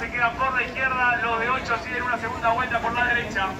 se quedan por la izquierda, los de 8 siguen una segunda vuelta por la derecha.